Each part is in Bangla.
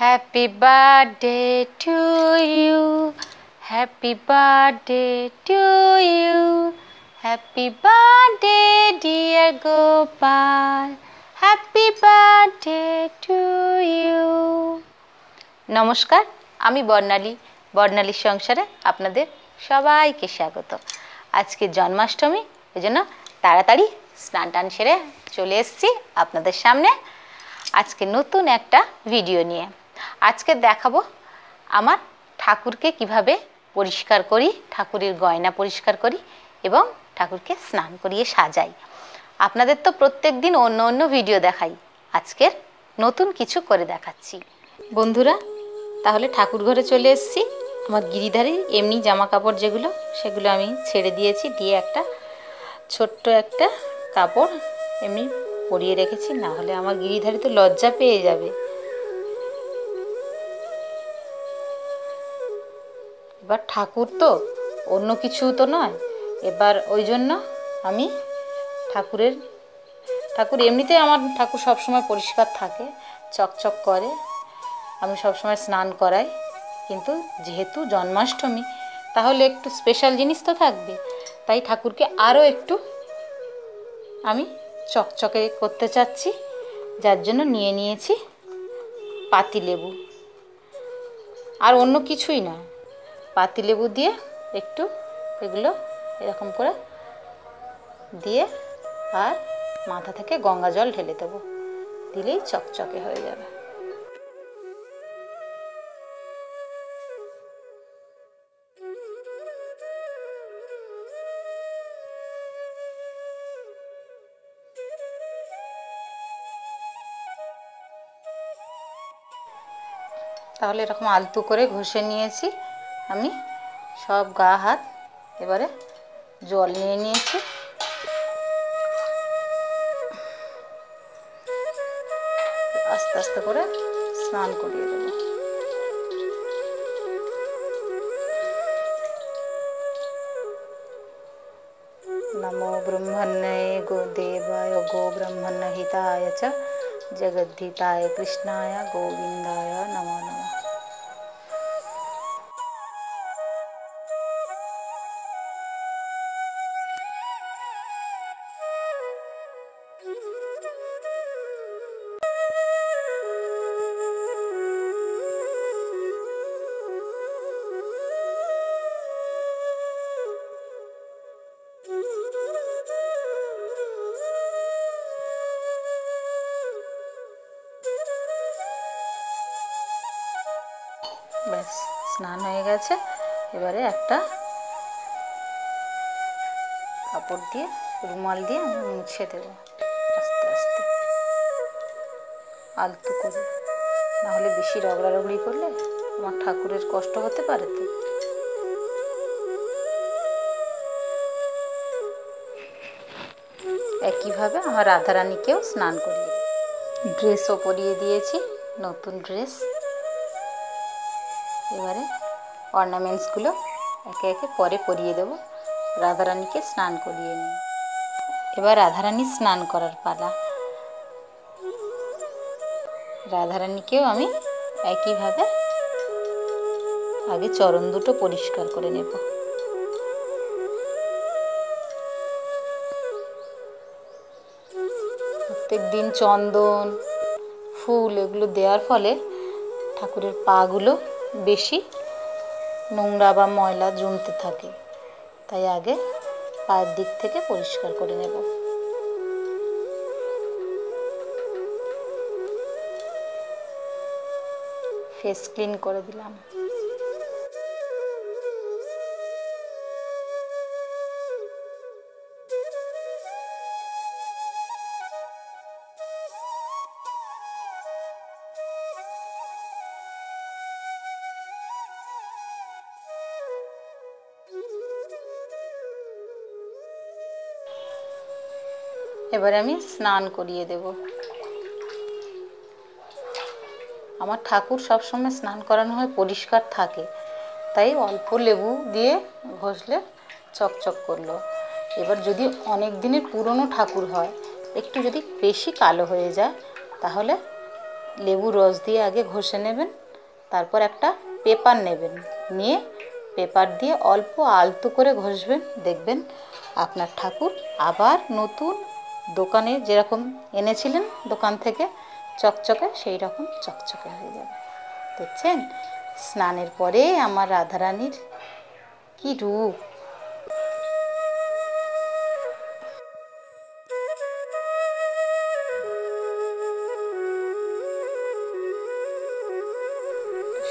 Happy birthday to you. Happy birthday to you. Happy birthday, dear Gopal. Happy birthday to you. নমস্কার আমি বর্ণালী বর্ণালীর সংসারে আপনাদের সবাইকে স্বাগত আজকে জন্মাষ্টমী ওই জন্য তাড়াতাড়ি স্নান টান সেরে চলে এসেছি আপনাদের সামনে আজকে নতুন একটা ভিডিও নিয়ে আজকে দেখাবো আমার ঠাকুরকে কীভাবে পরিষ্কার করি, ঠাকুরের গয়না পরিষ্কার করি এবং ঠাকুরকে স্নান করিয়ে সাজাই। আপনাদের তো প্রত্যেক দিন অন্য অন্য ভিডিও দেখাই। আজকের নতুন কিছু করে দেখাচ্ছি। বন্ধুরা, তাহলে ঠাকুর ঘরে চলে এসেছি। আমার গিরিধারী এমনি জামা কাপড় যেগুলো, সেগুলো আমি ছেড়ে দিয়েছি, দিয়ে একটা ছোট্ট একটা কাপড় এমনি পরিয়ে রেখেছি। না হলে আমার গিরিধারী তো লজ্জা পেয়ে যাবে। এবার ঠাকুর তো, অন্য কিছু তো নয়। এবার ওই জন্য আমি ঠাকুরের, ঠাকুর এমনিতে আমার ঠাকুর সবসময় পরিষ্কার থাকে, চকচক করে, আমি সবসময় স্নান করাই। কিন্তু যেহেতু জন্মাষ্টমী, তাহলে একটু স্পেশাল জিনিস তো থাকবে। তাই ঠাকুরকে আরও একটু আমি চকচকে করতে চাচ্ছি, যার জন্য নিয়ে নিয়েছি পাতিলেবু। আর অন্য কিছুই না। পাতিলেবু দিয়ে একটু এগুলো এরকম করে দিয়ে আর মাথা থেকে গঙ্গা জল ঢেলে দেবো। দিলেই চকচকে হয়ে যাবে। তাহলে এরকম আলতু করে ঘষে নিয়েছি। আমি সব গা হাত এবারে জল নিয়ে নিয়েছি। আস্তে আস্তে করে স্নান করিয়ে দেব। নমো ব্রহ্মণ গো দেবায় গো ব্রহ্মণ হিতায় চ, জগদ্ধিতায় কৃষ্ণায় গোবিন্দায় নমো নম। ব্যাস, স্নান হয়ে গেছে। এবারে একটা কাপড় দিয়ে, রুমাল দিয়ে আমি মুছে দেব। আস্তে আস্তে। আলতু করে। নাহলে বেশি রগড়া রগড়ি করলে আমার ঠাকুরের কষ্ট হতে পারে তো। একইভাবে আমার রাধারানীকেও স্নান করিয়ে ড্রেসও পরিয়ে দিয়েছি। নতুন ড্রেস এবারে অর্নামেন্টসগুলো একে একে পরে পরিয়ে দেবো। রাধারানীকে স্নান করিয়ে নিই এবার রাধারানী স্নান করার পালা। রাধারানীকেও আমি একইভাবে আগে চরণ দুটো পরিষ্কার করে নেব। প্রত্যেক দিন চন্দন, ফুল এগুলো দেওয়ার ফলে ঠাকুরের পাগুলো বেশি নোংরা বা ময়লা জমতে থাকে। তাই আগে পায়ের দিক থেকে পরিষ্কার করে নেব। ফেস ক্লিন করে দিলাম। এবারে আমি স্নান করিয়ে দেব। আমার ঠাকুর সবসময় স্নান করানো হয় পরিষ্কার থাকে, তাই অল্প লেবু দিয়ে ঘষলে চকচক করল। এবার যদি অনেক দিনের পুরনো ঠাকুর হয়, একটু যদি বেশি কালো হয়ে যায়, তাহলে লেবু রস দিয়ে আগে ঘষে নেবেন, তারপর একটা পেপার নেবেন, নিয়ে পেপার দিয়ে অল্প আলতো করে ঘষবেন, দেখবেন আপনার ঠাকুর আবার নতুন দোকানে যেরকম এনেছিলেন, দোকান থেকে চকচকে সেই রকম চকচকে হয়ে যাবে। দেখছেন? স্নানের পরে আমার রাধারানীর কি রূপ।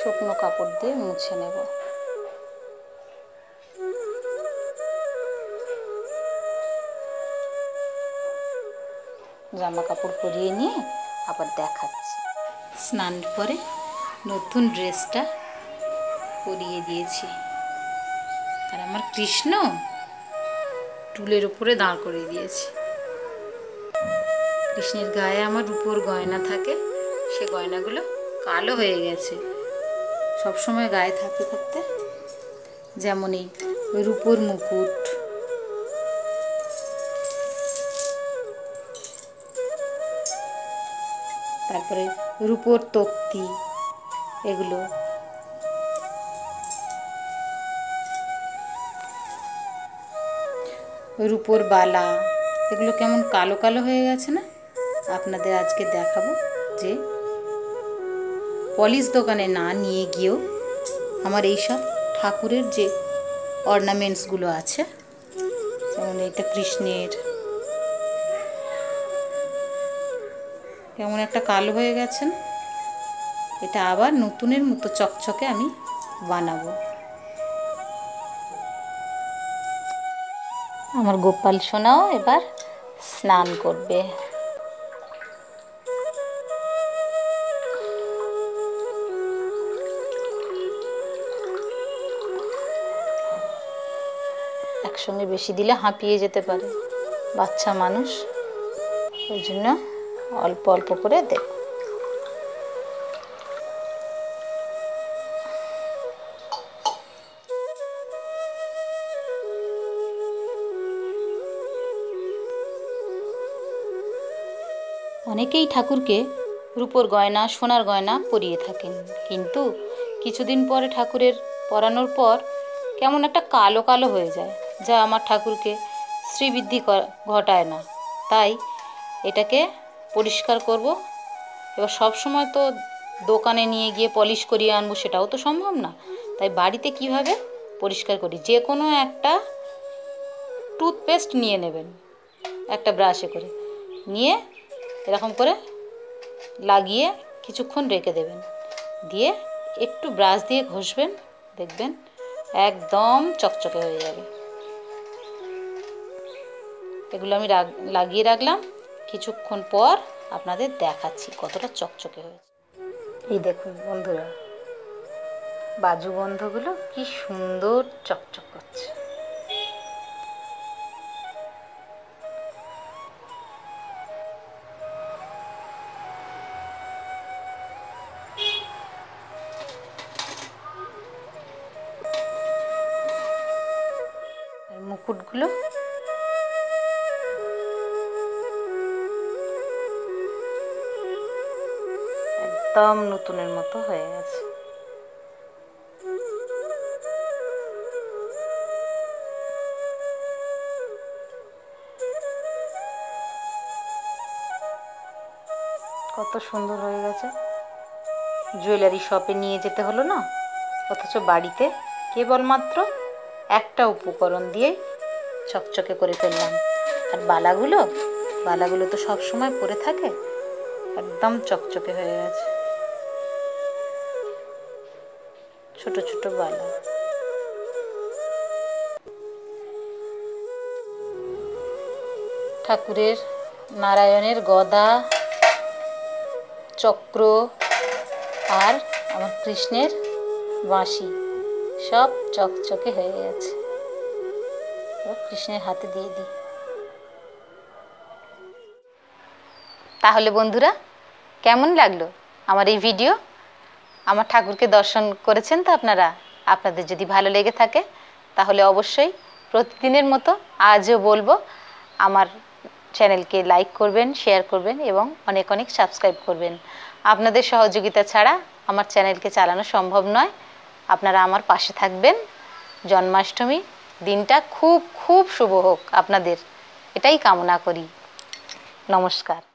শুকনো কাপড় দিয়ে মুছে নেব। জামা কাপড় পরিয়ে নিয়ে আবার দেখাচ্ছি। স্নান করে নতুন ড্রেসটা পরিয়ে দিয়েছি। আর আমার কৃষ্ণ টুলের উপরে দাঁড় করে দিয়েছি। কৃষ্ণের গায়ে আমার রূপোর গয়না থাকে, সে গয়নাগুলো কালো হয়ে গেছে। সবসময় গায়ে থাকতে থাকতে যেমন এই রূপোর মুকুট তারপরে রূপোর তক্তি, এগুলো। রূপোর বালা, এগুলো কেমন কালো কালো হয়ে গেছে না? আপনাদের আজকে দেখাবো যে পলিশ দোকানে না নিয়ে গিয়েও আমার এইসব ঠাকুরের যে অর্নামেন্টসগুলো আছে, যেমন এটা কৃষ্ণের কেমন একটা কালো হয়ে গেছেন এটা আবার নতুনের মতো চকচকে আমি বানাবো। আমার গোপাল সোনাও এবার স্নান করবে। একসঙ্গে বেশি দিলে হাঁপিয়ে যেতে পারে বাচ্চা মানুষ। ওই জন্য অল্প অল্প করে দেব। অনেকেই ঠাকুরকে রূপোর গয়না, সোনার গয়না পরিয়ে থাকেন। কিন্তু কিছুদিন পরে ঠাকুরের পরানোর পর কেমন একটা কালো কালো হয়ে যায়, যা আমার ঠাকুরকে শ্রীবৃদ্ধি ঘটায় না। তাই এটাকে পরিষ্কার করব। এবার সব সময় তো দোকানে নিয়ে গিয়ে পলিশ করিয়ে আনব সেটাও তো সম্ভব না। তাই বাড়িতে কীভাবে পরিষ্কার করি? যে কোনো একটা টুথপেস্ট নিয়ে নেবেন, একটা ব্রাশে করে। নিয়ে এরকম করে লাগিয়ে কিছুক্ষণ রেখে দেবেন। দিয়ে একটু ব্রাশ দিয়ে ঘষবেন, দেখবেন একদম চকচকে হয়ে যাবে। এগুলো আমি লাগিয়ে রাখলাম। কিছুক্ষণ পর আপনাদের দেখাচ্ছি কতটা চকচকে হয়েছে। এই দেখুন বন্ধুরা, বাজু বন্ধগুলো কি সুন্দর চকচক করছে। মুকুটগুলো একদম নতুনের মতো হয়ে গেছে। কত সুন্দর হয়ে গেছে। জুয়েলারি শপে নিয়ে যেতে হলো না? অথচ বাড়িতে কেবলমাত্র একটা উপকরণ দিয়ে চকচকে করে ফেললাম। আর বালাগুলো? বালাগুলো তো সব সময় পরে থাকে। একদম চকচকে হয়ে গেছে। ছোট ছোট বালা। ঠাকুরের নারায়ণের গদা, চক্র আর আমার কৃষ্ণের বাঁশি সব চকচকে হয়ে গেছে। কৃষ্ণের হাতে দিয়ে দিই। তাহলে বন্ধুরা, কেমন লাগল আমার এই ভিডিও? আমার ঠাকুরকে দর্শন করেছেন তো আপনারা? আপনাদের যদি ভালো লেগে থাকে, তাহলে অবশ্যই প্রতিদিনের মতো আজও বলব, আমার চ্যানেলকে লাইক করবেন, শেয়ার করবেন এবং অনেক অনেক সাবস্ক্রাইব করবেন। আপনাদের সহযোগিতা ছাড়া আমার চ্যানেলকে চালানো সম্ভব নয়। আপনারা আমার পাশে থাকবেন। জন্মাষ্টমী দিনটা খুব খুব শুভ হোক আপনাদের। এটাই কামনা করি। নমস্কার।